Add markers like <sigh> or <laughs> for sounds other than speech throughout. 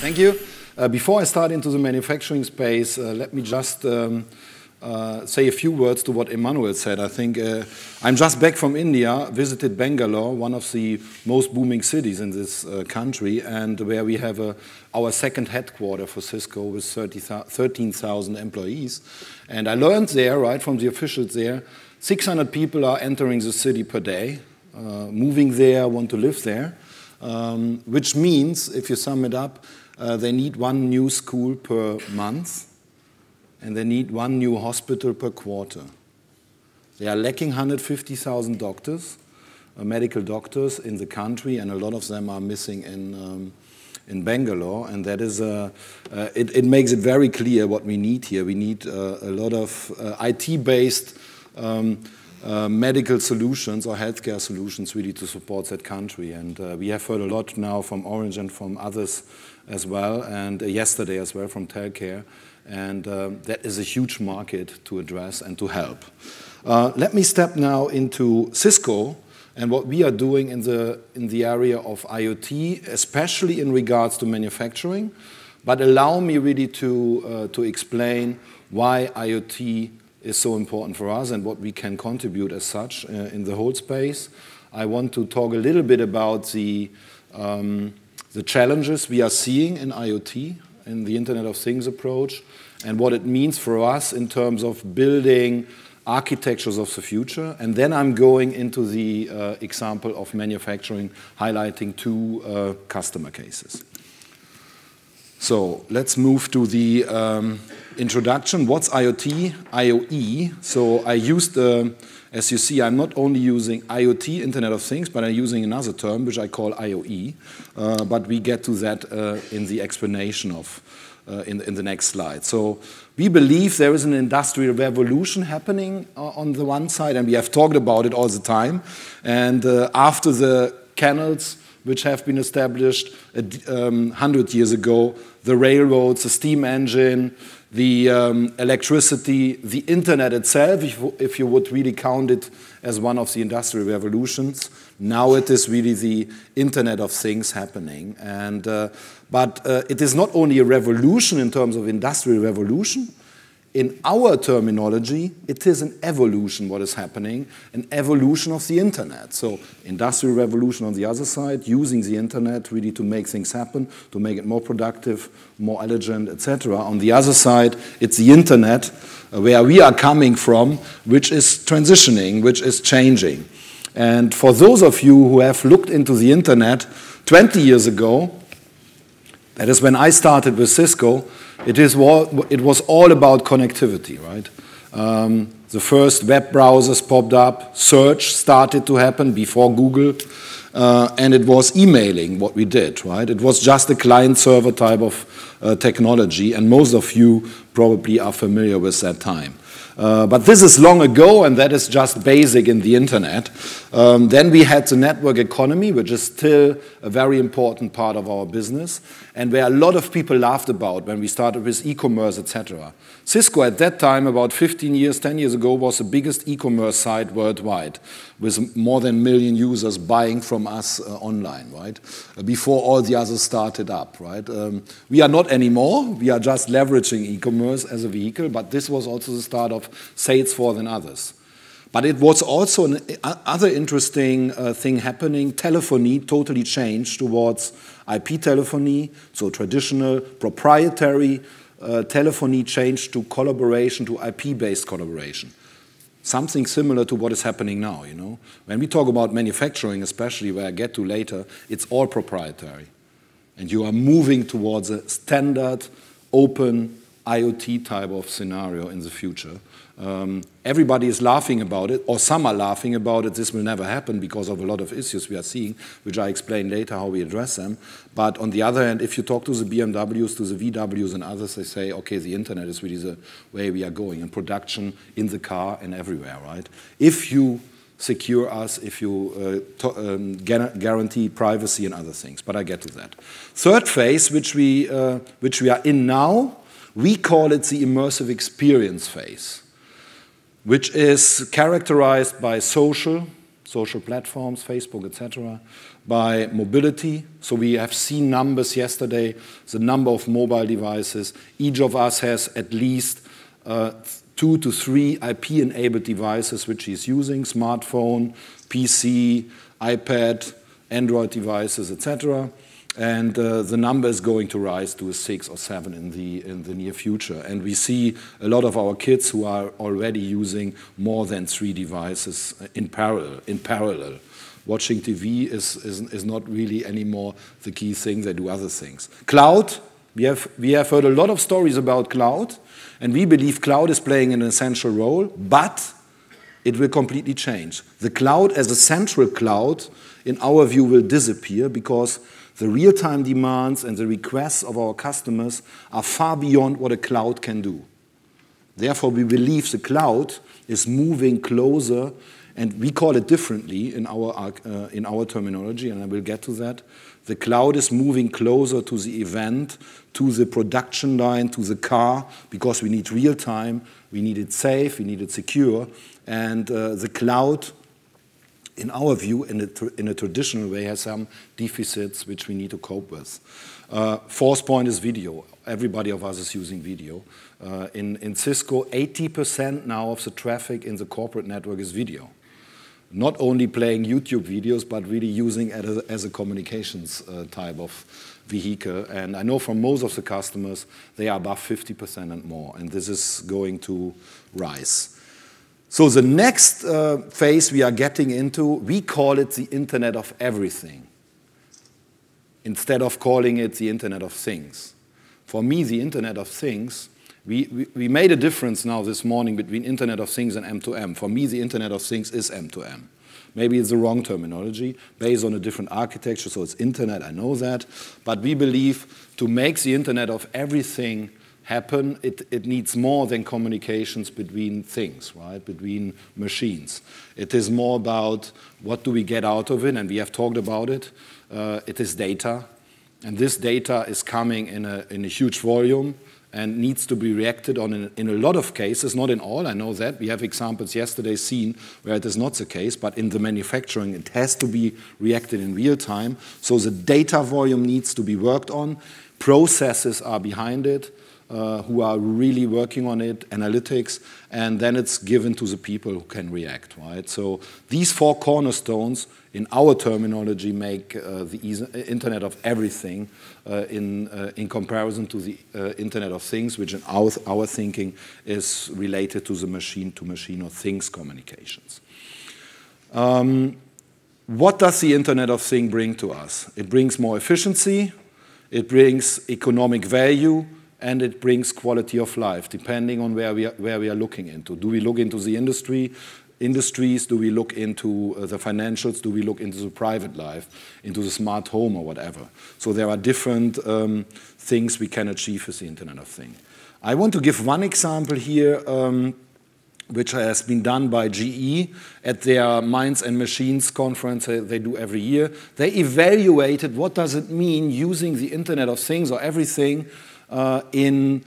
Thank you. Uh, before I start into the manufacturing space, uh, let me just um, uh, say a few words to what Emmanuel said. I think uh, I'm just back from India, visited Bangalore, one of the most booming cities in this uh, country, and where we have a, our second headquarter for Cisco with 13,000 employees. And I learned there, right from the officials there, 600 people are entering the city per day, uh, moving there, want to live there, um, which means, if you sum it up, uh, they need one new school per month and they need one new hospital per quarter. They are lacking 150,000 doctors, uh, medical doctors in the country, and a lot of them are missing in, um, in Bangalore. And that is, uh, uh, it, it, makes it very clear what we need here. We need uh, a lot of uh, IT-based um, uh, medical solutions or healthcare solutions really to support that country. And we have heard a lot now from Orange and from others as well, and yesterday as well from Telcare. And uh, that is a huge market to address and to help. Uh, let me step now into Cisco and what we are doing in the, in the area of IoT, especially in regards to manufacturing. But allow me really to, uh, to explain why IoT is so important for us and what we can contribute as such uh, in the whole space. I want to talk a little bit about the, um, the challenges we are seeing in IoT, in the Internet of Things approach and what it means for us in terms of building architectures of the future. And then I'm going into the uh, example of manufacturing, highlighting two uh, customer cases. So let's move to the um, introduction. What's IoT? IoE. So I used, uh, as you see, I'm not only using IoT, Internet of Things, but I'm using another term, which I call IoE. Uh, but we get to that uh, in the explanation of uh, in, in, the next slide. So we believe there is an industrial revolution happening uh, on the one side, and we have talked about it all the time. And uh, after the canals, which have been established um, 100 years ago, the railroads, the steam engine, the um, electricity, the internet itself, if, if, you would really count it as one of the industrial revolutions. Now it is really the internet of things happening. And, uh, but uh, it is not only a revolution in terms of industrial revolution, in our terminology, it is an evolution what is happening, an evolution of the internet. So industrial revolution on the other side, using the internet really to make things happen, to make it more productive, more elegant, etc. On the other side, it's the internet uh, where we are coming from, which is transitioning, which is changing. And for those of you who have looked into the internet 20 years ago, that is when I started with Cisco, it, is, it was all about connectivity, right? Um, the first web browsers popped up, search started to happen before Google, uh, and it was emailing what we did, right? It was just a client-server type of uh, technology, and most of you probably are familiar with that time. Uh, but this is long ago, and that is just basic in the internet. Um, then we had the network economy, which is still a very important part of our business, and where a lot of people laughed about when we started with e-commerce, etc. Cisco at that time, about 15 years, 10 years ago, was the biggest e-commerce site worldwide, with more than a million users buying from us uh, online, right? Uh, before all the others started up, right? Um, we are not anymore. We are just leveraging e-commerce as a vehicle, but this was also the start of Salesforce than others. But it was also another interesting uh, thing happening. Telephony totally changed towards IP telephony, so traditional proprietary uh, telephony changed to collaboration, to IP-based collaboration. Something similar to what is happening now, you know. When we talk about manufacturing, especially where I get to later, it's all proprietary. And you are moving towards a standard, open, IoT type of scenario in the future. Um, everybody is laughing about it, or some are laughing about it. This will never happen because of a lot of issues we are seeing, which I explain later how we address them. But on the other hand, if you talk to the BMWs, to the VWs, and others, they say, okay, the internet is really the way we are going, in production in the car and everywhere, right? If you secure us, if you uh, um, guarantee privacy and other things. But I get to that. Third phase, which we, uh, which we are in now, we call it the immersive experience phase, which is characterized by social, social platforms, Facebook, etc., by mobility. So we have seen numbers yesterday, the number of mobile devices. Each of us has at least uh, two to three IP-enabled devices which he's using, smartphone, PC, iPad, Android devices, etc. And uh, the number is going to rise to a six or seven in the, in the near future. And we see a lot of our kids who are already using more than three devices in parallel. In parallel watching TV is, is, is not really anymore the key thing. They do other things. Cloud, we have, we have heard a lot of stories about cloud, and we believe cloud is playing an essential role, but it will completely change. The cloud as a central cloud, in our view, will disappear because the real-time demands and the requests of our customers are far beyond what a cloud can do. Therefore, we believe the cloud is moving closer and we call it differently in our, uh, in our terminology, and I will get to that. The cloud is moving closer to the event, to the production line, to the car, because we need real time, we need it safe, we need it secure, and uh, the cloud, in our view, in a, in a, traditional way, has some deficits which we need to cope with. Uh, fourth point is video. Everybody of us is using video. Uh, in, in Cisco, 80% now of the traffic in the corporate network is video not only playing YouTube videos, but really using it as a, as a communications uh, type of vehicle. And I know from most of the customers, they are above 50% and more, and this is going to rise. So the next uh, phase we are getting into, we call it the Internet of Everything, instead of calling it the Internet of Things. For me, the Internet of Things we, we, we, made a difference now this morning between Internet of Things and M2M. For me, the Internet of Things is M2M. Maybe it's the wrong terminology, based on a different architecture, so it's Internet, I know that. But we believe to make the Internet of everything happen, it, it needs more than communications between things, right, between machines. It is more about what do we get out of it, and we have talked about it. Uh, it is data, and this data is coming in a, in a huge volume and needs to be reacted on in, in, a lot of cases, not in all, I know that. We have examples yesterday seen where it is not the case, but in the manufacturing it has to be reacted in real time. So the data volume needs to be worked on. Processes are behind it, uh, who are really working on it, analytics, and then it's given to the people who can react, right? So these four cornerstones in our terminology, make uh, the Internet of Everything uh, in, uh, in comparison to the uh, Internet of Things, which in our, our thinking is related to the machine-to-machine -machine or things communications. Um, what does the Internet of Things bring to us? It brings more efficiency, it brings economic value, and it brings quality of life, depending on where we are, where we are looking into. Do we look into the industry? industries? Do we look into uh, the financials? Do we look into the private life, into the smart home or whatever? So there are different um, things we can achieve with the Internet of Things. I want to give one example here, um, which has been done by GE at their Minds and Machines conference they do every year. They evaluated what does it mean using the Internet of Things or everything uh, in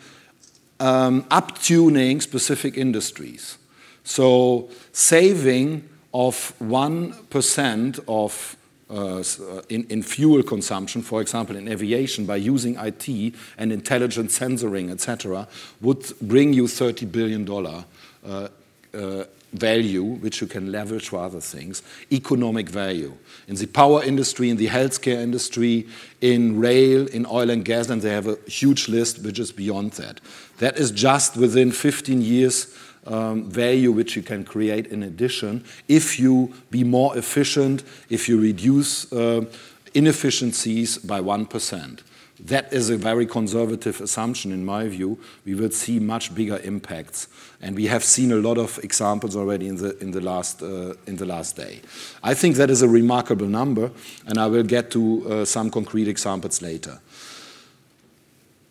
um, up-tuning specific industries. So saving of 1% of uh, in, in, fuel consumption, for example, in aviation, by using IT and intelligent sensoring, etc., would bring you $30 billion uh, uh, value, which you can leverage for other things, economic value. In the power industry, in the healthcare industry, in rail, in oil and gas, and they have a huge list which is beyond that. That is just within 15 years um, value which you can create in addition if you be more efficient, if you reduce uh, inefficiencies by 1%. That is a very conservative assumption in my view. We will see much bigger impacts. And we have seen a lot of examples already in the, in the, last, uh, in the last day. I think that is a remarkable number, and I will get to uh, some concrete examples later.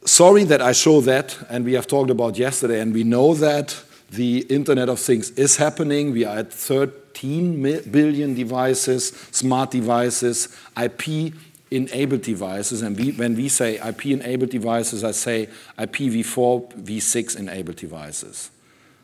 Sorry that I show that, and we have talked about yesterday, and we know that the Internet of Things is happening. We are at 13 billion devices, smart devices, IP enabled devices. And we, when we say IP enabled devices, I say IPv4, v6 enabled devices.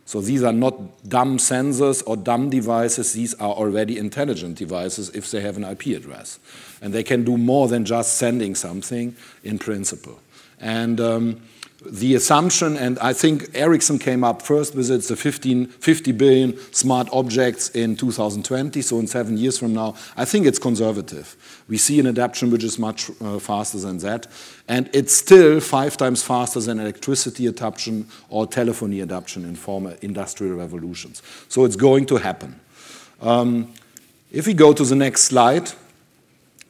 So these are not dumb sensors or dumb devices. These are already intelligent devices if they have an IP address. And they can do more than just sending something in principle. And um, the assumption, and I think Ericsson came up first with it, the 15, 50 billion smart objects in 2020, so in seven years from now. I think it's conservative. We see an adoption which is much uh, faster than that, and it's still five times faster than electricity adoption or telephony adoption in former industrial revolutions. So it's going to happen. Um, if we go to the next slide,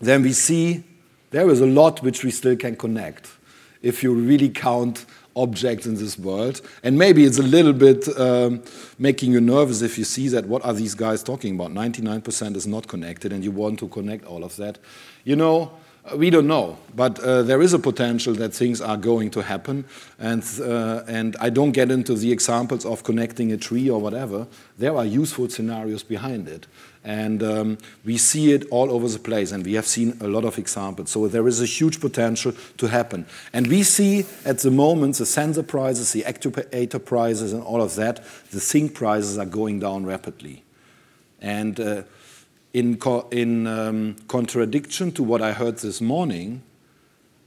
then we see there is a lot which we still can connect if you really count objects in this world. And maybe it's a little bit um, making you nervous if you see that what are these guys talking about? 99% is not connected and you want to connect all of that. You know, we don't know, but uh, there is a potential that things are going to happen. And, uh, and I don't get into the examples of connecting a tree or whatever. There are useful scenarios behind it. And um, we see it all over the place, and we have seen a lot of examples. So there is a huge potential to happen. And we see at the moment the sensor prices, the actuator prices, and all of that, the sync prices are going down rapidly. And uh, in, co in um, contradiction to what I heard this morning,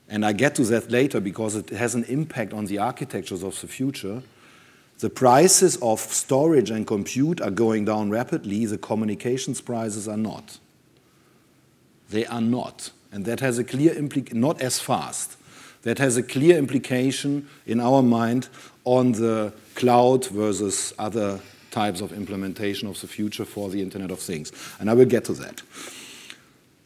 and I get to that later because it has an impact on the architectures of the future, the prices of storage and compute are going down rapidly, the communications prices are not. They are not. And that has a clear implication, not as fast. That has a clear implication in our mind on the cloud versus other types of implementation of the future for the Internet of Things. And I will get to that.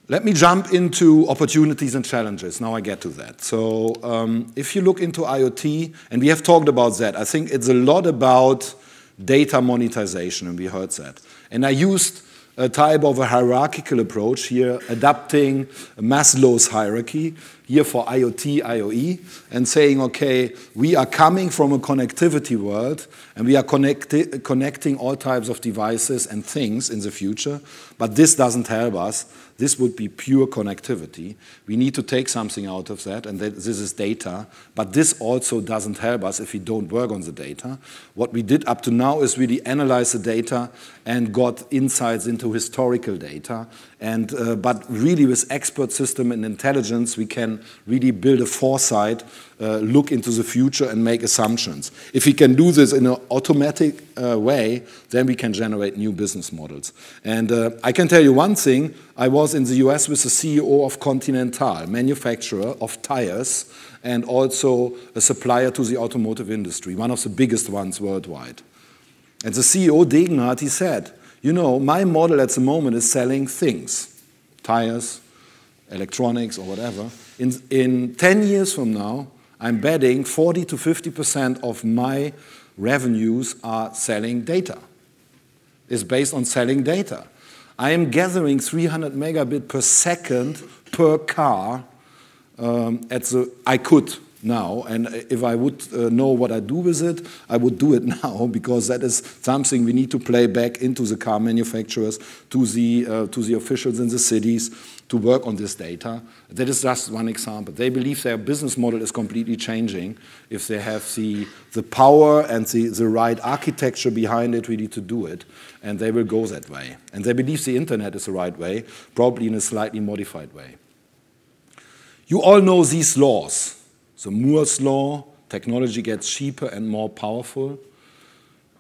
Let me jump into opportunities and challenges. Now I get to that. So um, if you look into IoT, and we have talked about that, I think it's a lot about data monetization, and we heard that. And I used a type of a hierarchical approach here, adapting Maslow's hierarchy here for IoT, IoE, and saying, okay, we are coming from a connectivity world, and we are connecti connecting all types of devices and things in the future, but this doesn't help us this would be pure connectivity. We need to take something out of that, and that, this is data. But this also doesn't help us if we don't work on the data. What we did up to now is really analyze the data and got insights into historical data. And, uh, but really with expert system and intelligence, we can really build a foresight uh, look into the future and make assumptions. If we can do this in an automatic uh, way, then we can generate new business models. And uh, I can tell you one thing, I was in the US with the CEO of Continental, manufacturer of tires, and also a supplier to the automotive industry, one of the biggest ones worldwide. And the CEO, Degenhart, he said, you know, my model at the moment is selling things, tires, electronics, or whatever. In, in 10 years from now, I'm betting 40 to 50% of my revenues are selling data. Is based on selling data. I am gathering 300 megabit per second per car um, at the, I could now, and if I would uh, know what I do with it, I would do it <laughs> now because that is something we need to play back into the car manufacturers, to the, uh, to the officials in the cities, to work on this data. That is just one example. They believe their business model is completely changing if they have the, the power and the, the right architecture behind it really to do it, and they will go that way. And they believe the internet is the right way, probably in a slightly modified way. You all know these laws. The Moore's law, technology gets cheaper and more powerful.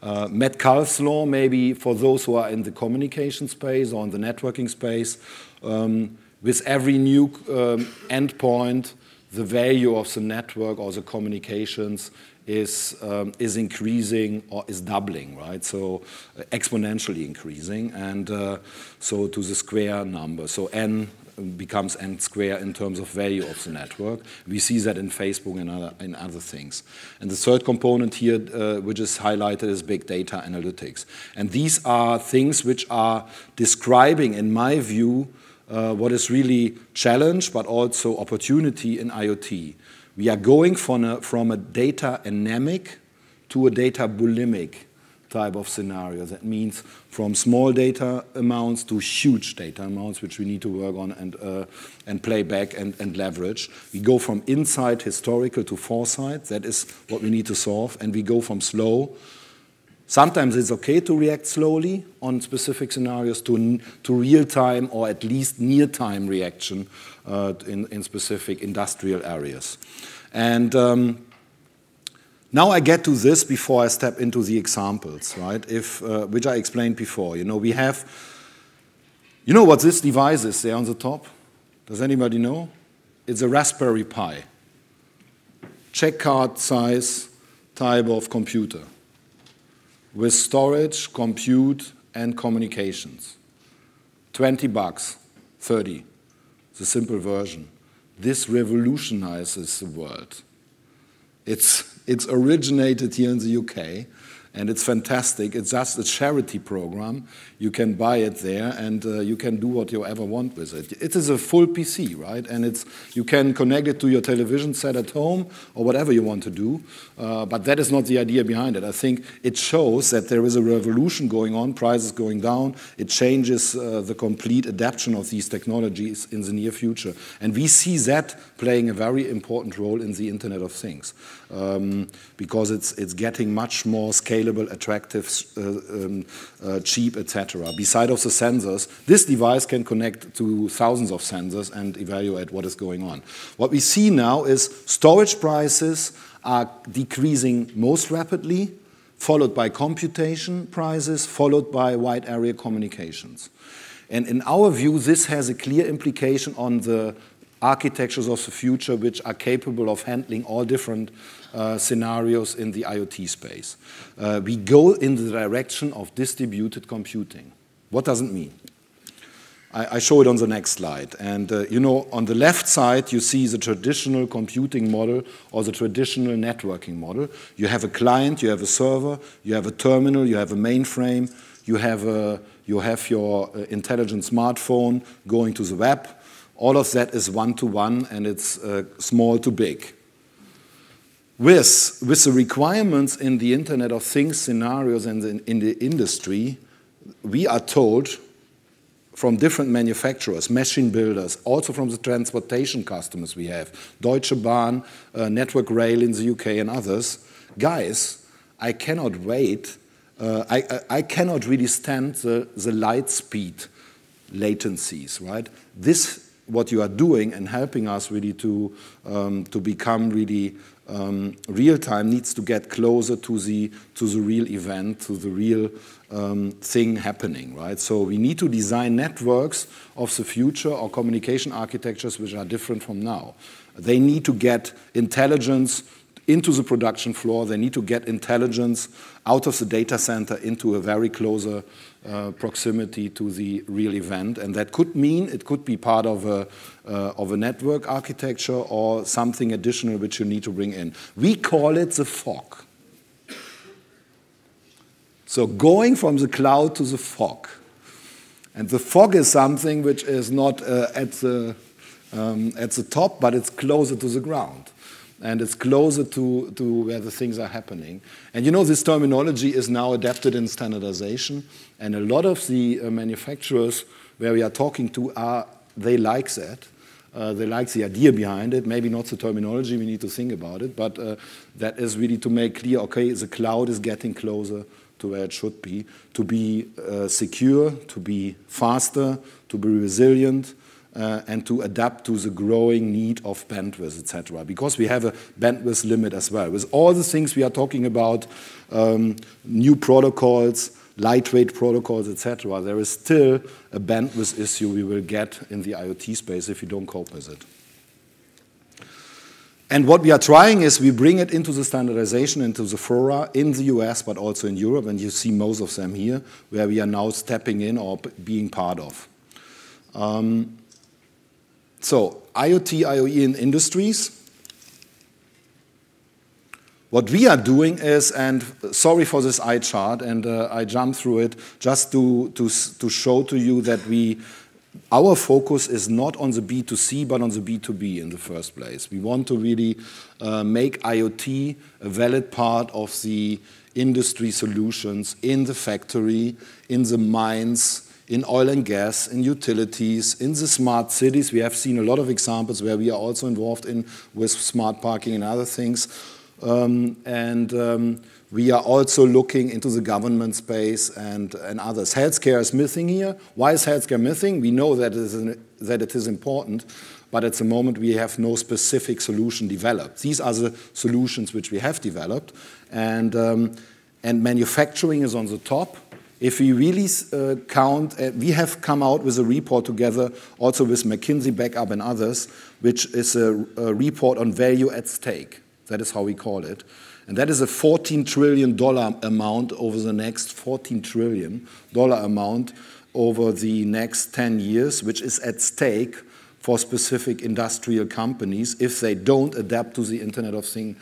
Uh, Metcalfe's law, maybe for those who are in the communication space or in the networking space, um, with every new um, endpoint, the value of the network or the communications is, um, is increasing or is doubling, right? So uh, exponentially increasing, and uh, so to the square number. So n becomes n square in terms of value of the network. We see that in Facebook and other, in other things. And the third component here, uh, which is highlighted, is big data analytics. And these are things which are describing, in my view, uh, what is really challenge, but also opportunity in IoT. We are going from a, from a data anemic to a data bulimic type of scenario. That means from small data amounts to huge data amounts, which we need to work on and, uh, and play back and, and leverage. We go from insight historical to foresight. That is what we need to solve. And we go from slow Sometimes it's okay to react slowly on specific scenarios to, to real-time or at least near-time reaction uh, in, in specific industrial areas. And um, now I get to this before I step into the examples, right? If, uh, which I explained before. You know, we have, you know what this device is there on the top? Does anybody know? It's a Raspberry Pi. Check card size type of computer with storage, compute, and communications. 20 bucks, 30, the simple version. This revolutionizes the world. It's, it's originated here in the UK and it's fantastic. It's just a charity program. You can buy it there, and uh, you can do what you ever want with it. It is a full PC, right? And it's you can connect it to your television set at home or whatever you want to do. Uh, but that is not the idea behind it. I think it shows that there is a revolution going on. Prices going down. It changes uh, the complete adaptation of these technologies in the near future, and we see that playing a very important role in the Internet of Things um, because it's it's getting much more scalable attractive, uh, um, uh, cheap, etc. Beside of the sensors, this device can connect to thousands of sensors and evaluate what is going on. What we see now is storage prices are decreasing most rapidly, followed by computation prices, followed by wide area communications. And in our view, this has a clear implication on the architectures of the future which are capable of handling all different uh, scenarios in the IoT space. Uh, we go in the direction of distributed computing. What does it mean? I, I show it on the next slide. And uh, you know, on the left side, you see the traditional computing model or the traditional networking model. You have a client, you have a server, you have a terminal, you have a mainframe, you have, a, you have your uh, intelligent smartphone going to the web. All of that is one-to-one, -one and it's uh, small to big with, with the requirements in the Internet of Things scenarios and in, in the industry, we are told from different manufacturers, machine builders, also from the transportation customers we have, Deutsche Bahn, uh, Network Rail in the UK and others, guys, I cannot wait, uh, I, I, I, cannot really stand the, the light speed latencies, right? This, what you are doing and helping us really to, um, to become really um, real time needs to get closer to the to the real event, to the real um, thing happening, right? So we need to design networks of the future or communication architectures which are different from now. They need to get intelligence into the production floor. They need to get intelligence out of the data center into a very closer uh, proximity to the real event. And that could mean it could be part of a, uh, of a network architecture or something additional which you need to bring in. We call it the fog. So going from the cloud to the fog. And the fog is something which is not uh, at, the, um, at the top, but it's closer to the ground and it's closer to, to where the things are happening. And you know, this terminology is now adapted in standardization, and a lot of the uh, manufacturers where we are talking to are, they like that. Uh, they like the idea behind it, maybe not the terminology, we need to think about it, but uh, that is really to make clear, okay, the cloud is getting closer to where it should be, to be uh, secure, to be faster, to be resilient, uh, and to adapt to the growing need of bandwidth, etc. Because we have a bandwidth limit as well. With all the things we are talking about, um, new protocols, lightweight protocols, etc., there is still a bandwidth issue we will get in the IoT space if you don't cope with it. And what we are trying is we bring it into the standardization, into the fora in the US, but also in Europe, and you see most of them here, where we are now stepping in or being part of. Um, so IoT, IoE in industries. What we are doing is, and sorry for this eye chart, and uh, I jump through it just to, to, to show to you that we, our focus is not on the B2C, but on the B2B in the first place. We want to really uh, make IoT a valid part of the industry solutions in the factory, in the mines, in oil and gas, in utilities, in the smart cities. We have seen a lot of examples where we are also involved in with smart parking and other things. Um, and um, We are also looking into the government space and, and others. Healthcare is missing here. Why is healthcare missing? We know that it, is an, that it is important, but at the moment we have no specific solution developed. These are the solutions which we have developed, and, um, and manufacturing is on the top. If we really uh, count, uh, we have come out with a report together, also with McKinsey backup and others, which is a, a report on value at stake. That is how we call it. And that is a $14 trillion amount over the next $14 trillion amount over the next 10 years, which is at stake for specific industrial companies if they don't adapt to the Internet of Things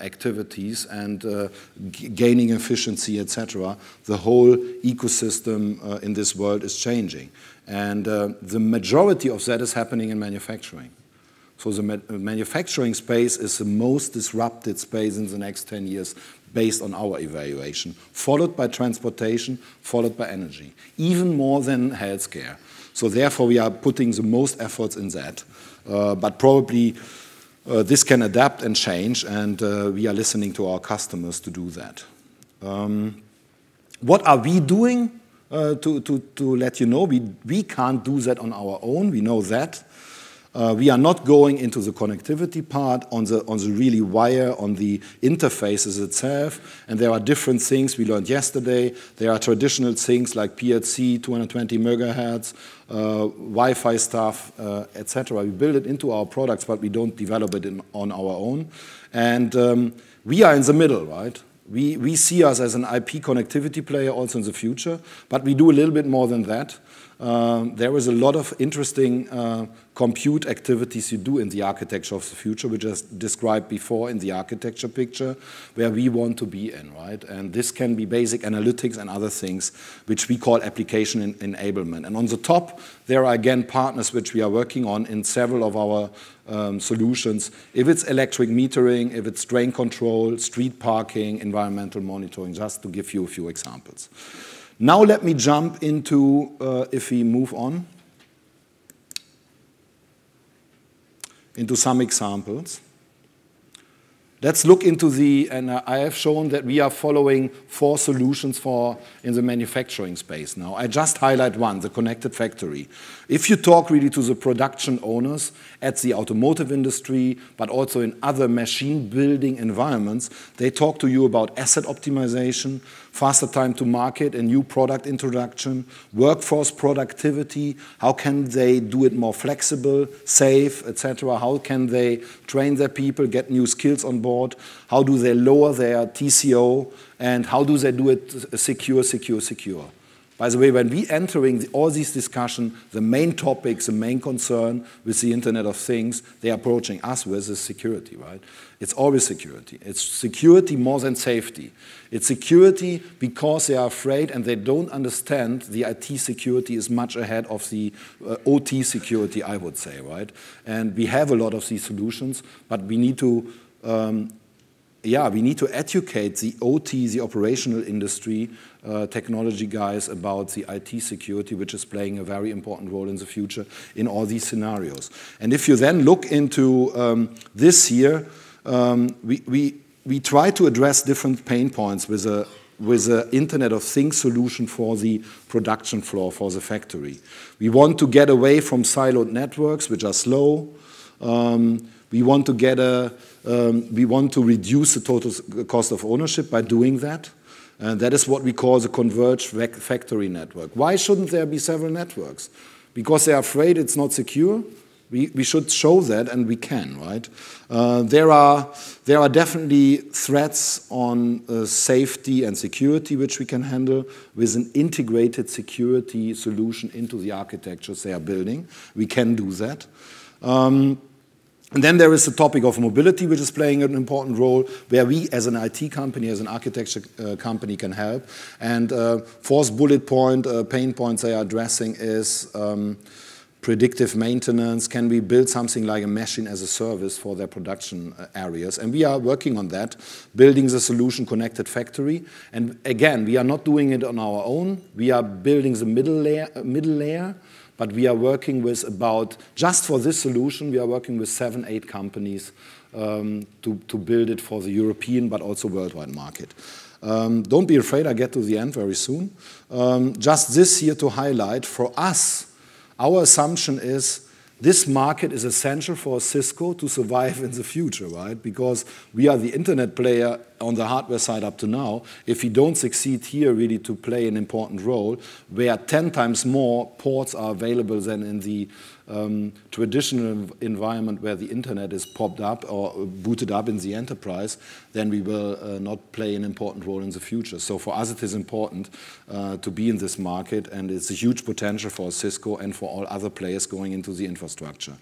activities and uh, gaining efficiency, etc. The whole ecosystem uh, in this world is changing. And uh, the majority of that is happening in manufacturing. So the ma manufacturing space is the most disrupted space in the next 10 years based on our evaluation, followed by transportation, followed by energy, even more than healthcare. So therefore we are putting the most efforts in that. Uh, but probably uh, this can adapt and change, and uh, we are listening to our customers to do that. Um, what are we doing uh, to, to, to let you know? We, we can't do that on our own, we know that. Uh, we are not going into the connectivity part on the, on the really wire, on the interfaces itself. And there are different things we learned yesterday. There are traditional things like PRC, 220 megahertz, Wi-Fi stuff, uh, etc. We build it into our products, but we don't develop it in, on our own. And um, we are in the middle, right? We, we see us as an IP connectivity player also in the future, but we do a little bit more than that. Um, there is a lot of interesting uh, compute activities you do in the architecture of the future, which I described before in the architecture picture, where we want to be in, right? And this can be basic analytics and other things, which we call application enablement. And on the top, there are again partners which we are working on in several of our um, solutions. If it's electric metering, if it's drain control, street parking, environmental monitoring, just to give you a few examples. Now let me jump into, uh, if we move on, into some examples. Let's look into the, and uh, I have shown that we are following four solutions for in the manufacturing space now. I just highlight one, the connected factory. If you talk really to the production owners at the automotive industry, but also in other machine building environments, they talk to you about asset optimization, faster time to market and new product introduction, workforce productivity, how can they do it more flexible, safe, etc. How can they train their people, get new skills on board, how do they lower their TCO, and how do they do it secure, secure, secure. By the way, when we entering the, all these discussions, the main topics, the main concern with the Internet of Things, they're approaching us with is security, right? It's always security. It's security more than safety. It's security because they are afraid and they don't understand the IT security is much ahead of the uh, OT security, I would say, right? And we have a lot of these solutions, but we need to um, yeah, we need to educate the OT, the operational industry, uh, technology guys about the IT security, which is playing a very important role in the future in all these scenarios. And if you then look into um, this year, um, we, we, we try to address different pain points with a with an Internet of Things solution for the production floor, for the factory. We want to get away from siloed networks, which are slow. Um, we want to get a, um, we want to reduce the total cost of ownership by doing that. And that is what we call the converged factory network. Why shouldn't there be several networks? Because they're afraid it's not secure. We, we should show that, and we can, right? Uh, there, are, there are definitely threats on uh, safety and security which we can handle with an integrated security solution into the architectures they are building. We can do that. Um, and then there is the topic of mobility, which is playing an important role, where we as an IT company, as an architecture uh, company can help. And uh, fourth bullet point, uh, pain points they are addressing is um, predictive maintenance. Can we build something like a machine as a service for their production uh, areas? And we are working on that, building the solution connected factory. And again, we are not doing it on our own. We are building the middle layer, middle layer but we are working with about, just for this solution, we are working with seven, eight companies um, to, to build it for the European but also worldwide market. Um, don't be afraid, I get to the end very soon. Um, just this here to highlight, for us, our assumption is this market is essential for Cisco to survive in the future, right? Because we are the internet player on the hardware side up to now. If we don't succeed here really to play an important role, where 10 times more ports are available than in the um, traditional environment where the internet is popped up or booted up in the enterprise, then we will uh, not play an important role in the future. So for us, it is important uh, to be in this market, and it's a huge potential for Cisco and for all other players going into the infrastructure.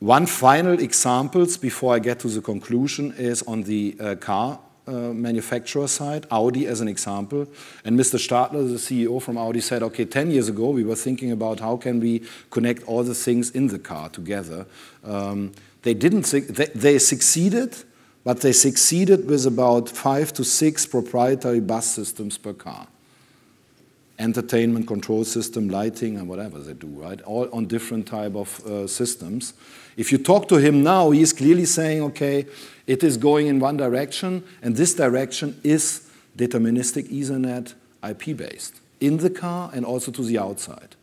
One final example before I get to the conclusion is on the uh, car uh, manufacturer side, Audi as an example. And Mr. Stadler, the CEO from Audi, said, okay, 10 years ago we were thinking about how can we connect all the things in the car together. Um, they didn't, they, they succeeded, but they succeeded with about five to six proprietary bus systems per car entertainment control system, lighting, and whatever they do, right? All on different type of uh, systems. If you talk to him now, he is clearly saying, okay, it is going in one direction, and this direction is deterministic Ethernet IP-based in the car and also to the outside.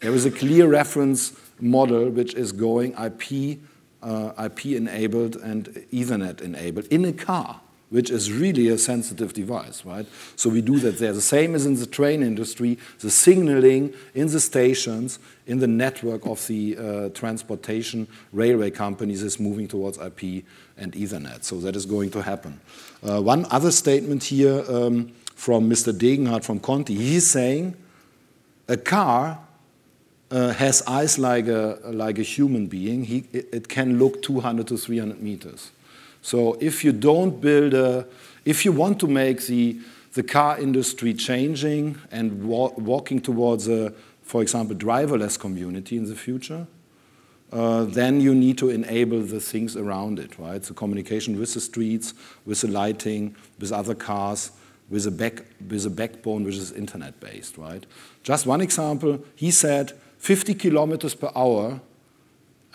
There is a clear reference model which is going IP, uh, IP-enabled and Ethernet-enabled in a car which is really a sensitive device, right? So we do that there. The same as in the train industry, the signaling in the stations, in the network of the uh, transportation railway companies is moving towards IP and Ethernet. So that is going to happen. Uh, one other statement here um, from Mr. Degenhart from Conti. He's saying a car uh, has eyes like a, like a human being. He, it, it can look 200 to 300 meters. So if you don't build a, if you want to make the, the car industry changing and wa walking towards a, for example, driverless community in the future, uh, then you need to enable the things around it, right? So communication with the streets, with the lighting, with other cars, with a, back, with a backbone which is internet-based, right? Just one example, he said 50 kilometers per hour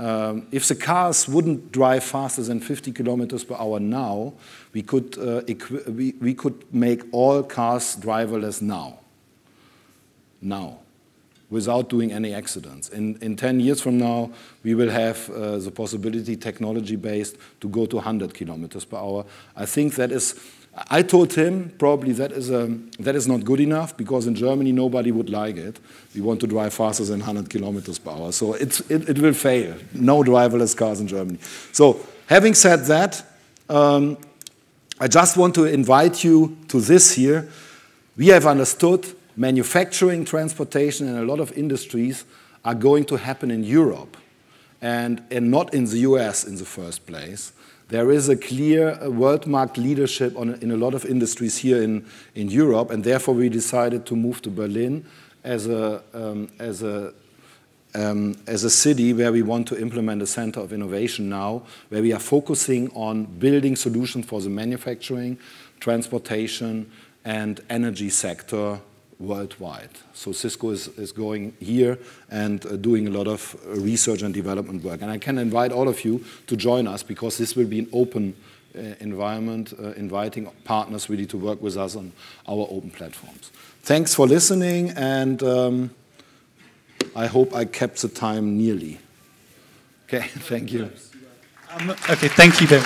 um, if the cars wouldn't drive faster than 50 kilometers per hour now, we could, uh, we, we could make all cars driverless now. Now, without doing any accidents. In, in 10 years from now, we will have uh, the possibility, technology-based, to go to 100 kilometers per hour. I think that is I told him probably that is, a, that is not good enough because in Germany nobody would like it. We want to drive faster than 100 kilometers per hour. So it, it will fail. No driverless cars in Germany. So having said that, um, I just want to invite you to this here. We have understood manufacturing, transportation, and a lot of industries are going to happen in Europe and, and not in the US in the first place. There is a clear world marked leadership on, in a lot of industries here in, in Europe, and therefore we decided to move to Berlin as a, um, as a um, as a city where we want to implement a center of innovation now, where we are focusing on building solutions for the manufacturing, transportation, and energy sector worldwide. So Cisco is, is going here and uh, doing a lot of uh, research and development work. And I can invite all of you to join us because this will be an open uh, environment, uh, inviting partners really to work with us on our open platforms. Thanks for listening and um, I hope I kept the time nearly. Okay, <laughs> thank you. Um, okay, thank you, Bill.